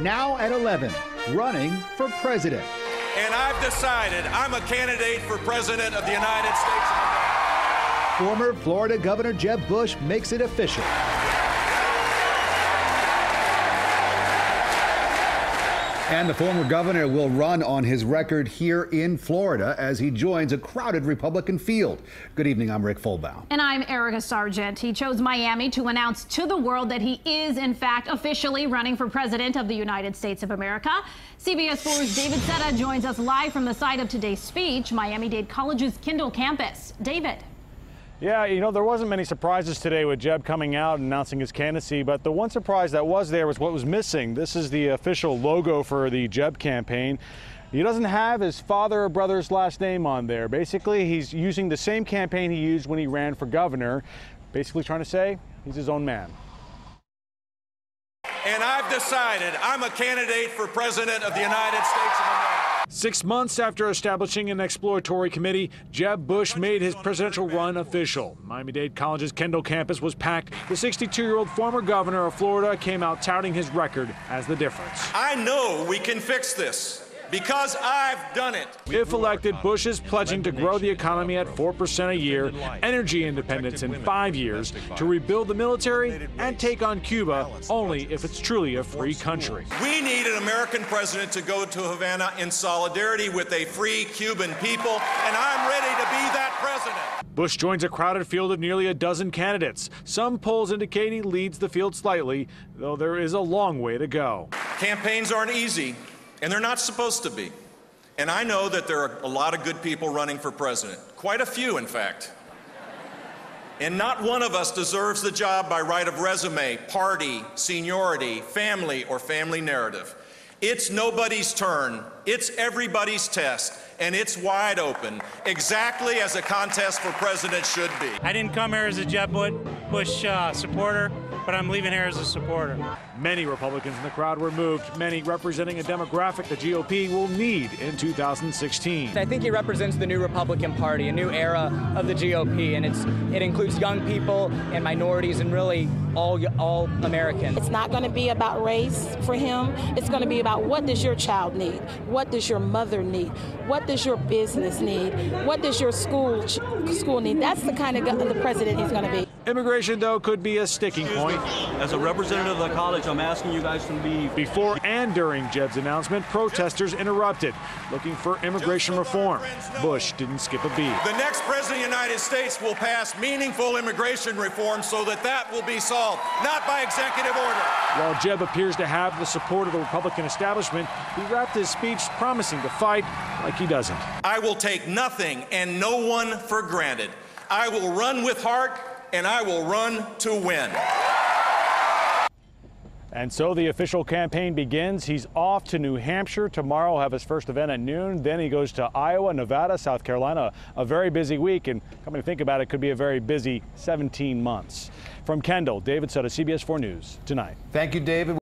now at 11, running for president. And I've decided I'm a candidate for president of the United States of America. Former Florida Governor Jeb Bush makes it official. And the former governor will run on his record here in Florida as he joins a crowded Republican field. Good evening, I'm Rick Folbaum. And I'm Erica Sargent. He chose Miami to announce to the world that he is, in fact, officially running for president of the United States of America. CBS 4's David Sutta joins us live from the site of today's speech, Miami Dade College's Kendall campus. David. Yeah, you know, there wasn't many surprises today with Jeb coming out and announcing his candidacy, but the one surprise that was there was what was missing. This is the official logo for the Jeb campaign. He doesn't have his father or brother's last name on there. Basically, he's using the same campaign he used when he ran for governor, basically trying to say he's his own man. And I've decided I'm a candidate for president of the United States of America. Six months after establishing an exploratory committee, Jeb Bush made his presidential run official. Miami Dade College's Kendall campus was packed. The 62 year old former governor of Florida came out touting his record as the difference. I know we can fix this because I've done it. If elected, Bush is pledging to grow the economy at 4% a year, energy independence in five years, to rebuild the military, and take on Cuba only if it's truly a free country. We need an American president to go to Havana in solidarity with a free Cuban people, and I'm ready to be that president. Bush joins a crowded field of nearly a dozen candidates. Some polls indicate he leads the field slightly, though there is a long way to go. Campaigns aren't easy and they're not supposed to be. And I know that there are a lot of good people running for president, quite a few, in fact. And not one of us deserves the job by right of resume, party, seniority, family, or family narrative. It's nobody's turn. It's everybody's test, and it's wide open, exactly as a contest for president should be. I didn't come here as a Jeb Bush uh, supporter but I'm leaving here as a supporter. Many Republicans in the crowd were moved, many representing a demographic the GOP will need in 2016. I think he represents the new Republican Party, a new era of the GOP, and it's it includes young people and minorities and really all all Americans. It's not going to be about race for him. It's going to be about what does your child need? What does your mother need? What does your business need? What does your school school need? That's the kind of the president he's going to be. Immigration, though, could be a sticking point. As a representative of the college, I'm asking you guys to leave. Before and during Jeb's announcement, protesters interrupted, looking for immigration reform. Bush didn't skip a beat. The next president of the United States will pass meaningful immigration reform so that that will be solved, not by executive order. While Jeb appears to have the support of the Republican establishment, he wrapped his speech promising to fight like he doesn't. I will take nothing and no one for granted. I will run with heart and I will run to win. And so the official campaign begins. He's off to New Hampshire. Tomorrow have his first event at noon. Then he goes to Iowa, Nevada, South Carolina. A very busy week. And coming to think about it, could be a very busy 17 months. From Kendall, David Sutta, CBS 4 News, tonight. Thank you, David.